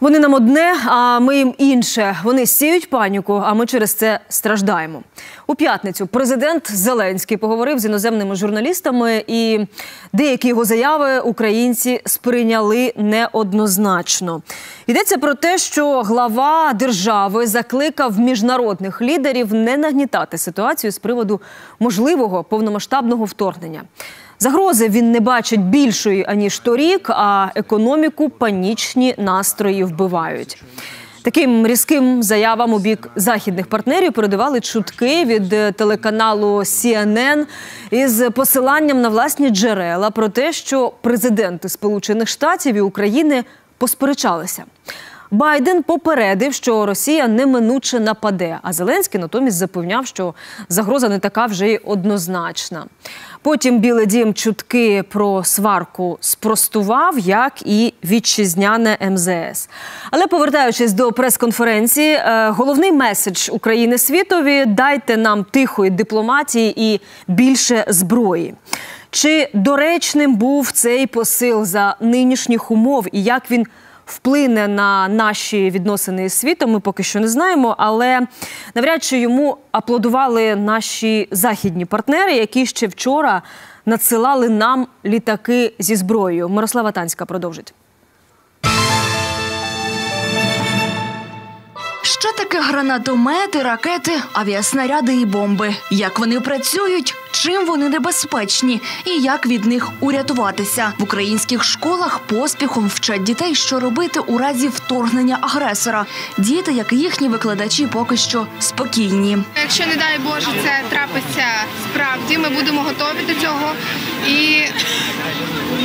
Вони нам одне, а ми їм інше. Вони сіють паніку, а ми через це страждаємо. У п'ятницю президент Зеленський поговорив з іноземними журналістами, і деякі його заяви українці сприйняли неоднозначно. Йдеться про те, що глава держави закликав міжнародних лідерів не нагнітати ситуацію з приводу можливого повномасштабного вторгнення. Загрози він не бачить більшої аніж торік, а економіку панічні настрої вбивають. Таким різким заявам у бік західних партнерів передавали чутки від телеканалу CNN із посиланням на власні джерела про те, що президенти Сполучених Штатів і України посперечалися. Байден попередив, що Росія неминуче нападе, а Зеленський натомість запевняв, що загроза не така вже й однозначна. Потім Білий дім чутки про сварку спростував, як і вітчизняне МЗС. Але повертаючись до прес-конференції, е, головний меседж України світові дайте нам тихої дипломатії і більше зброї. Чи доречним був цей посил за нинішніх умов і як він вплине на наші відносини з світом, ми поки що не знаємо. Але навряд чи йому аплодували наші західні партнери, які ще вчора надсилали нам літаки зі зброєю. Мирослава Танська продовжить. Що таке гранатомети, ракети, авіаснаряди і бомби? Як вони працюють? Чим вони небезпечні і як від них урятуватися в українських школах поспіхом вчать дітей, що робити у разі вторгнення агресора. Діти, як і їхні викладачі, поки що спокійні. Якщо не дай Боже, це трапиться справді, ми будемо готові до цього і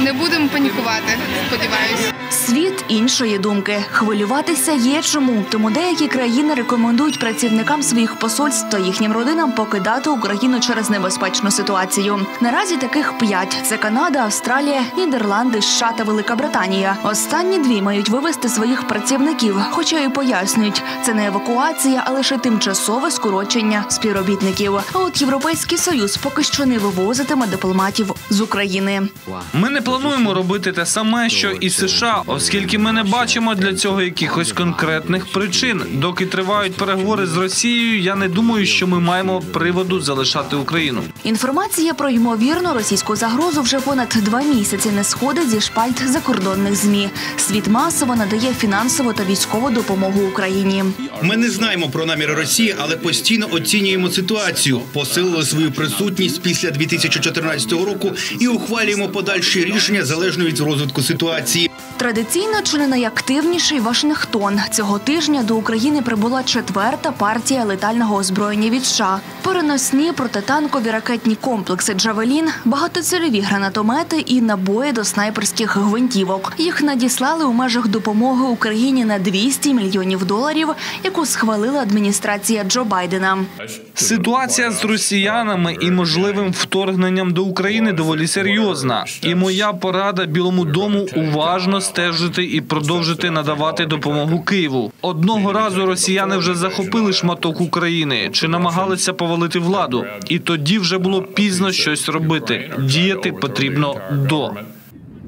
не будемо панікувати. Сподіваюся. Світ іншої думки. Хвилюватися є чому. Тому деякі країни рекомендують працівникам своїх посольств та їхнім родинам покидати Україну через небезпечну ситуацію. Наразі таких п'ять: це Канада, Австралія, Нідерланди, США та Велика Британія. Останні дві мають вивести своїх працівників, хоча і пояснюють, це не евакуація, а лише тимчасове скорочення співробітників. А от Європейський союз поки що не вивозитиме дипломатів з України. Ми не плануємо робити те саме, що і США, оскільки ми не бачимо для цього якихось конкретних причин. Доки тривають переговори з Росією, я не думаю, що ми маємо приводу залишати Україну. Інформація про ймовірну російську загрозу вже понад два місяці не сходить зі шпальт закордонних змі. Світ масово надає фінансову та військову допомогу Україні. Ми не знаємо про наміри Росії, але постійно оцінюємо ситуацію, посилили свою присутність після 2014 року і ухвалюємо подальші рішення залежно від розвитку ситуації. Традиційно чи не найактивніший Вашингтон цього тижня до України прибула четверта партія летального озброєння від США. Переносні протитанкові ракетні комплекси Джавелін, багатоцільові гранатомети і набої до снайперських гвинтівок. Їх надіслали у межах допомоги Україні на 200 мільйонів доларів, яку схвалила адміністрація Джо Байдена. Ситуація з росіянами і можливим вторгненням до України доволі серйозна. І моя порада Білому дому уважно стежити і продовжити надавати допомогу Києву. Одного разу росіяни вже захопили шматок України чи намагалися повалити владу, і тоді вже було пізно щось робити. Діяти потрібно до.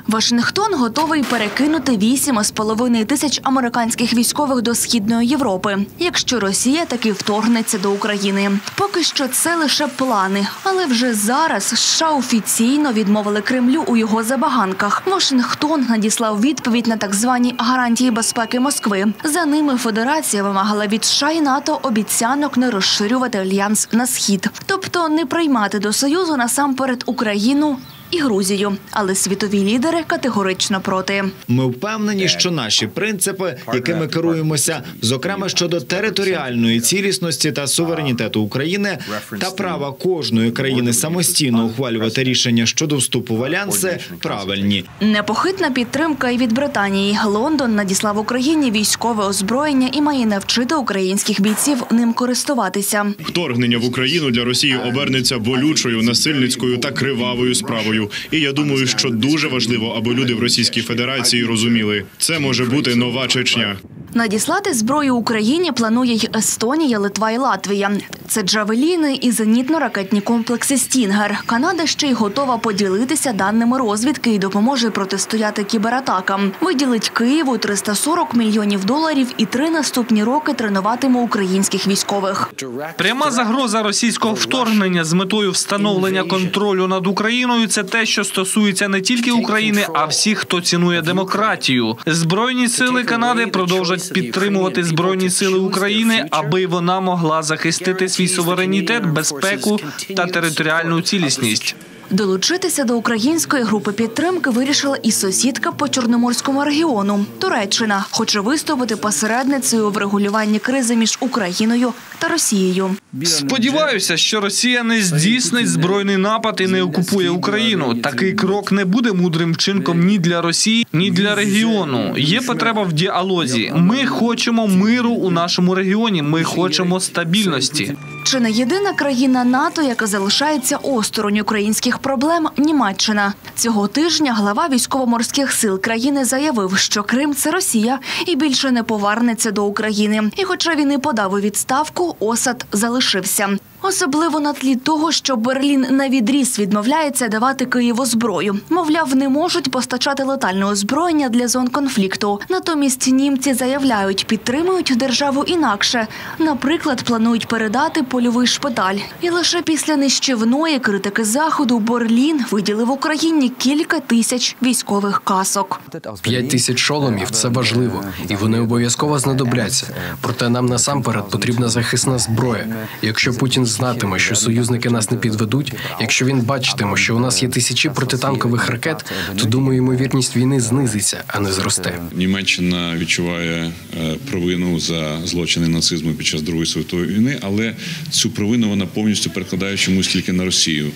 Вашингтон готовий перекинути 8,5 тисяч американських військових до східної Європи, якщо Росія таки вторгнеться до України. Поки що це лише плани, але вже зараз США офіційно відмовили Кремлю у його забаганках. Вашингтон надіслав відповідь на так звані гарантії безпеки Москви. За ними Федерація вимагала від США і НАТО обіцянок не розширювати альянс на схід, тобто не приймати до союзу насамперед Україну і Грузію, але світові лідери категорично проти. Ми впевнені, що наші принципи, якими керуємося, зокрема щодо територіальної цілісності та суверенітету України та права кожної країни самостійно ухвалювати рішення щодо вступу в альянси, правильні. Непохитна підтримка і від Британії. Лондон надіслав Україні військове озброєння і має навчити українських бійців ним користуватися. Вторгнення в Україну для Росії обернеться болючою, насильницькою та кривавою справою. І я думаю, що дуже важливо, аби люди в Російській Федерації розуміли, це може бути нова Чечня. Надіслати зброю Україні планує й Естонія, Литва і Латвія. Це джавеліни і зенітно-ракетні комплекси Стінгер. Канада ще й готова поділитися даними розвідки і допоможе протистояти кібератакам. Виділить Києву 340 мільйонів доларів і три наступні роки тренуватиме українських військових. Пряма загроза російського вторгнення з метою встановлення контролю над Україною це те, що стосується не тільки України, а всіх, хто цінує демократію. Збройні сили Канади продовжать підтримувати збройні сили України, аби вона могла захистити свій суверенітет, безпеку та територіальну цілісність. Долучитися до української групи підтримки вирішила і сусідка по чорноморському регіону. Туреччина хоче виступити посередницею в регулюванні кризи між Україною та Росією. Сподіваюся, що Росія не здійснить збройний напад і не окупує Україну. Такий крок не буде мудрим вчинком ні для Росії, ні для регіону. Є потреба в діалозі. Ми хочемо миру у нашому регіоні. Ми хочемо стабільності. Чи не єдина країна НАТО, яка залишається осторонь українських проблем Німеччина цього тижня глава військово-морських сил країни заявив, що Крим це Росія і більше не повернеться до України. І, хоча він і подав у відставку, осад залишився. Особливо на тлі того, що Берлін на відріз відмовляється давати Києву зброю. Мовляв, не можуть постачати летальне озброєння для зон конфлікту. Натомість німці заявляють, підтримують державу інакше. Наприклад, планують передати польовий шпиталь. І лише після нищівної критики заходу Берлін виділив Україні кілька тисяч військових касок. П'ять тисяч шоломів це важливо, і вони обов'язково знадобляться. Проте нам насамперед потрібна захисна зброя. Якщо Путін знатиме, що союзники нас не підведуть, якщо він бачитиме, що у нас є тисячі протитанкових ракет, то думаю, ймовірність війни знизиться, а не зросте. Німеччина відчуває е, провину за злочини нацизму під час Другої світової війни, але цю провину вона повністю перекладає чомусь тільки на Росію,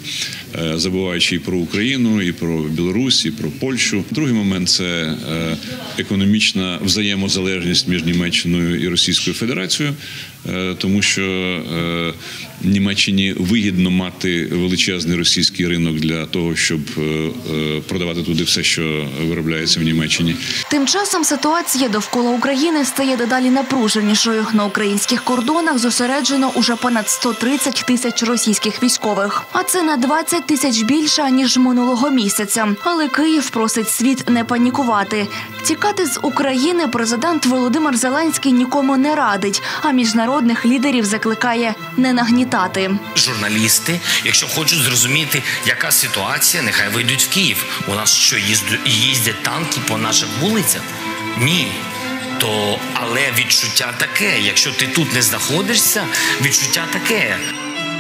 е, забуваючи і про Україну, і про Білорусь, і про Польщу. Другий момент це е, економічна взаємозалежність між Німеччиною і Російською Федерацією, тому що Німеччині вигідно мати величезний російський ринок для того, щоб е, е, продавати туди все, що виробляється в Німеччині. Тим часом ситуація довкола України стає дедалі напруженішою. На українських кордонах зосереджено уже понад 130 тисяч російських військових, а це на 20 тисяч більше ніж минулого місяця. Але Київ просить світ не панікувати. Тікати з України президент Володимир Зеленський нікому не радить, а міжнародних лідерів закликає не нагнітати. Журналісти, якщо хочуть зрозуміти, яка ситуація, нехай вийдуть в Київ. У нас що їздять танки по наших вулицях? Ні. То але відчуття таке. Якщо ти тут не знаходишся, відчуття таке.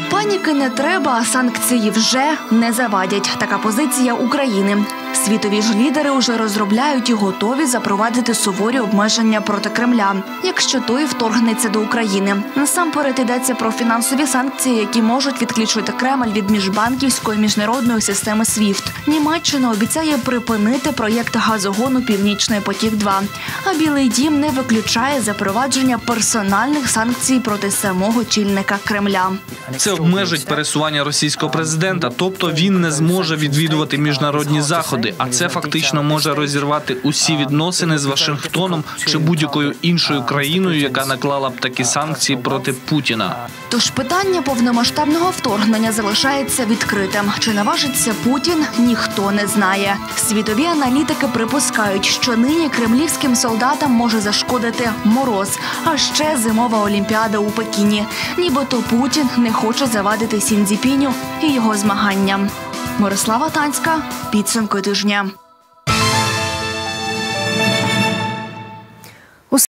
Паніки не треба, санкції вже не завадять. Така позиція України. Світові ж лідери уже розробляють і готові запровадити суворі обмеження проти Кремля, якщо той вторгнеться до України. Насамперед йдеться про фінансові санкції, які можуть відключити Кремль від міжбанківської міжнародної системи SWIFT. Німеччина обіцяє припинити проєкт газогону Північний потік. 2 а Білий Дім не виключає запровадження персональних санкцій проти самого чільника Кремля. Це обмежить пересування російського президента, тобто він не зможе відвідувати міжнародні заходи. А це фактично може розірвати усі відносини з Вашингтоном чи будь-якою іншою країною, яка наклала б такі санкції проти Путіна. Тож питання повномасштабного вторгнення залишається відкритим. Чи наважиться Путін, ніхто не знає. Світові аналітики припускають, що нині кремлівським солдатам може зашкодити мороз, а ще зимова олімпіада у Пекіні. Нібито Путін не хоче завадити Сіндзіпіню і його змаганням. Мирослава Танська, підсумки тижня.